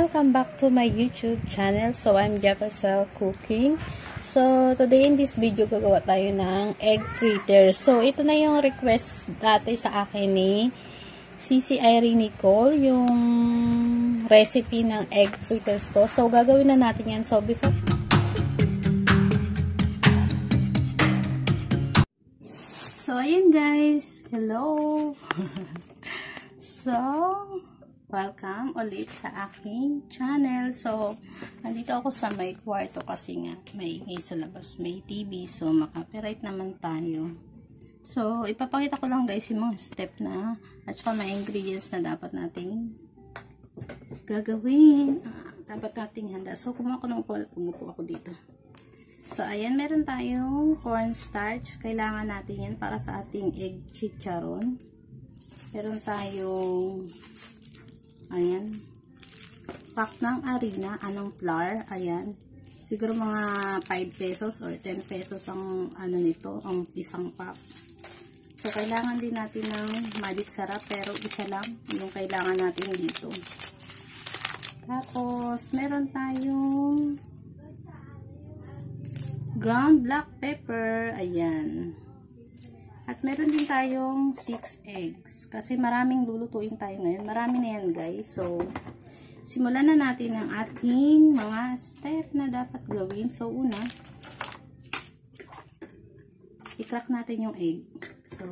Welcome back to my YouTube channel. So, I'm Jeffersel Cooking. So, today in this video, gagawa tayo ng egg fritter. So, ito na yung request dati sa akin ni Cici Irene Nicole, yung recipe ng egg fritters ko. So, gagawin na natin yan. So, before... So, ayun guys. Hello! so, Welcome ulit sa aking channel. So, nandito ako sa may kwarto kasi nga may ingay sa labas, may TV. So, makapiright naman tayo. So, ipapakita ko lang guys yung mga step na at saka mga ingredients na dapat nating gagawin. Ah, dapat nating handa. So, kumuha ko ng upo, umupo ako dito. So, ayan, meron tayong cornstarch. Kailangan natin yan para sa ating egg chicharon. Meron tayong Ayan. Pack ng harina, anong flour, ayan. Siguro mga 5 pesos or 10 pesos ang ano nito, ang isang pack. So, kailangan din natin ng magic sarap, pero isa lang yung kailangan natin dito. Tapos, meron tayong ground black pepper, ayan. At meron din tayong 6 eggs. Kasi maraming lulutuin tayo ngayon. Marami na yan guys. So, simulan na natin ang ating mga step na dapat gawin. So, una, i-crack natin yung egg. So,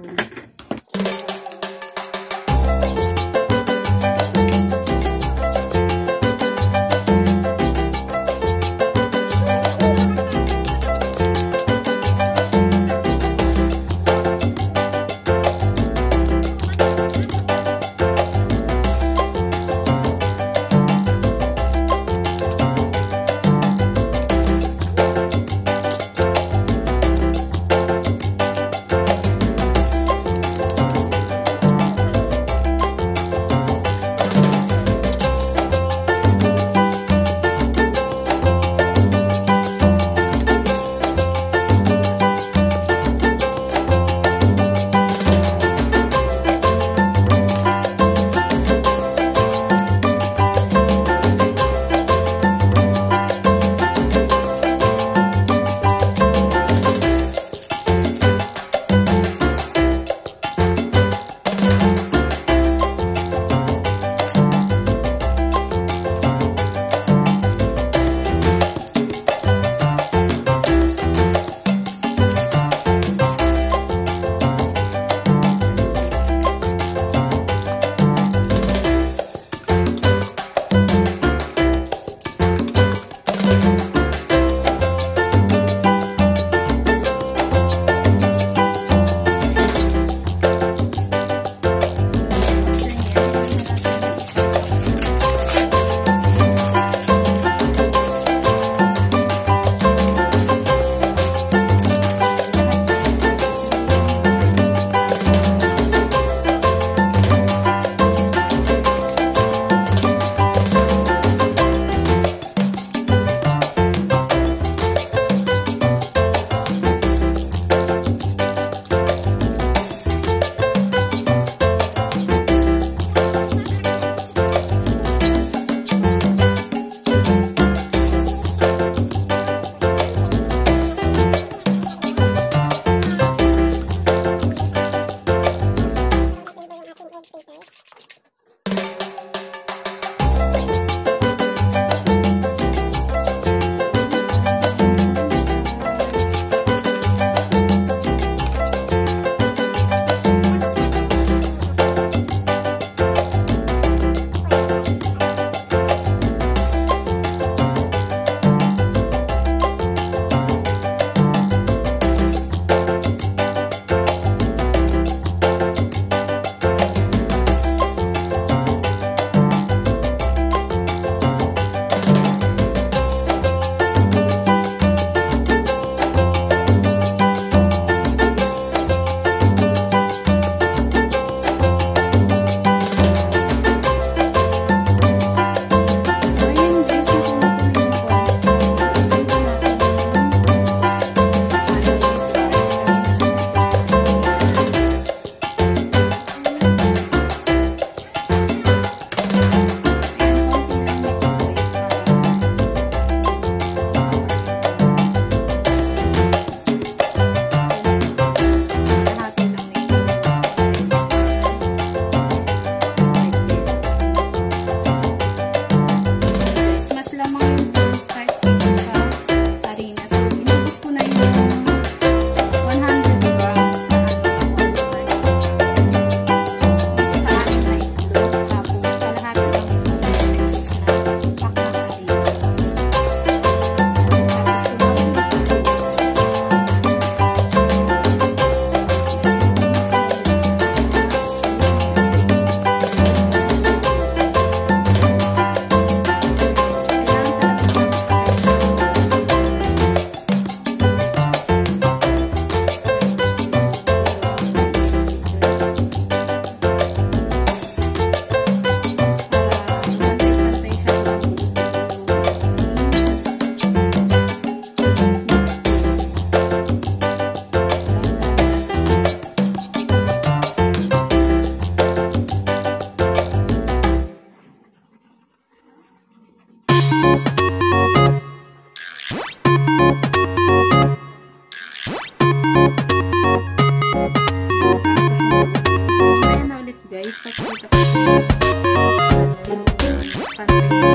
Thank you.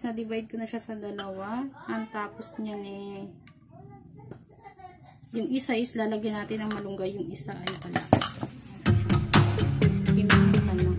guys, na-divide ko na siya sa dalawa. Ang tapos niyan eh, yung isa is lalagyan natin ng malunggay, yung isa ay pala. Pinukutan na.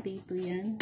Dito yan.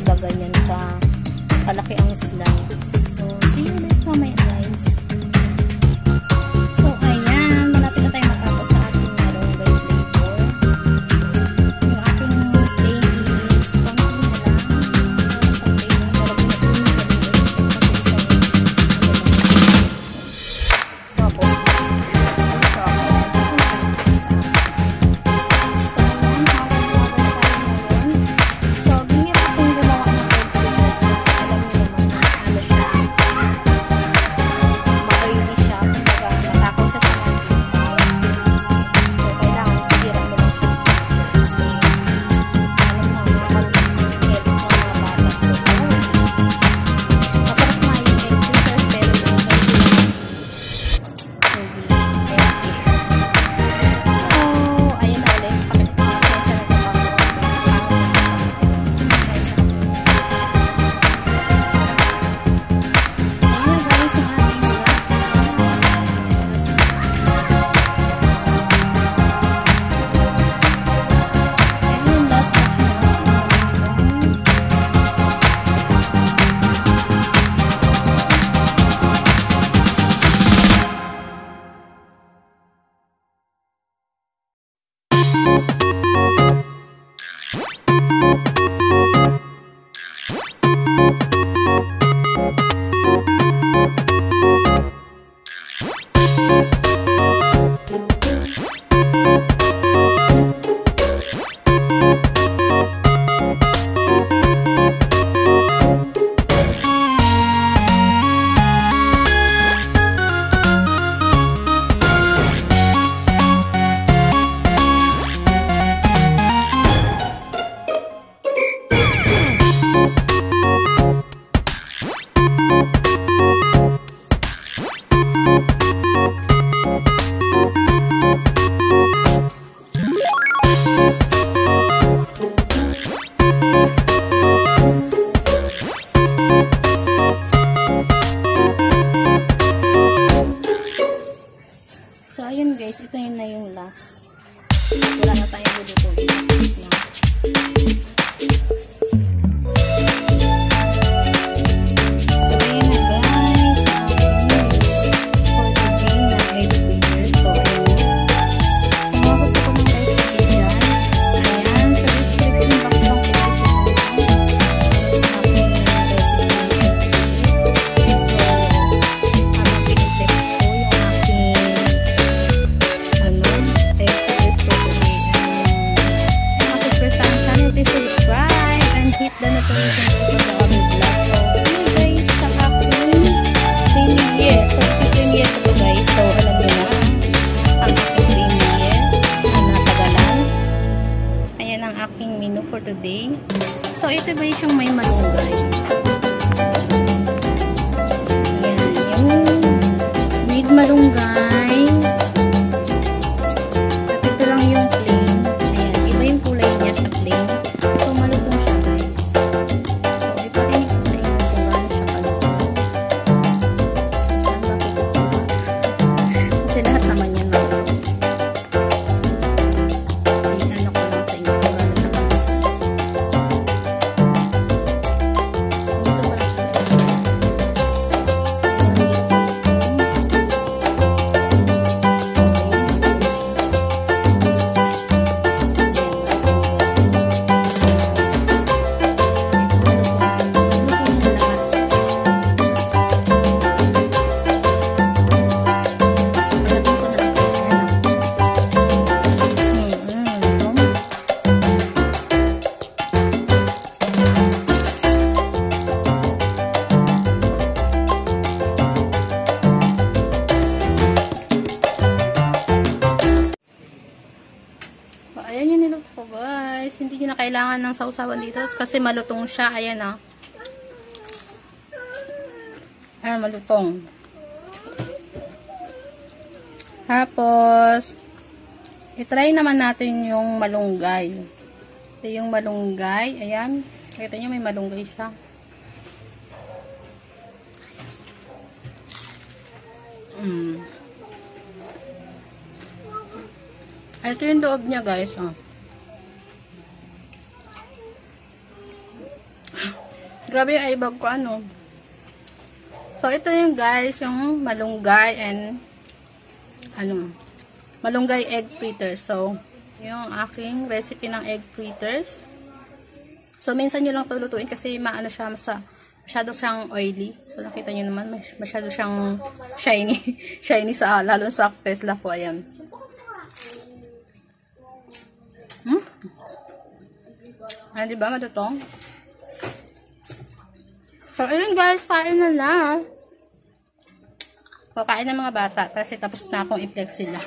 slice ka, ganyan ka. Kalaki ang slice. wala na tayong lulutuin. ng sausawan dito kasi malutong siya. Ayan o. Oh. Ayan, malutong. Tapos, itry naman natin yung malunggay. Ito yung malunggay. Ayan. Kita nyo, may malunggay siya. Mm. Ito yung loob niya guys. Oh. Grabe yung ibag ko, ano. So, ito yung guys, yung malunggay and ano, malunggay egg fritters. So, yung aking recipe ng egg fritters. So, minsan nyo lang ito lutuin kasi maano siya sa masyado siyang oily. So, nakita nyo naman, masyado siyang shiny. shiny sa, lalo sa Tesla po, ayan. Hmm? Ah, diba, matutong? So, ayun guys, kain na na. Kain ng mga bata. Kasi tapos na akong i-flex sila.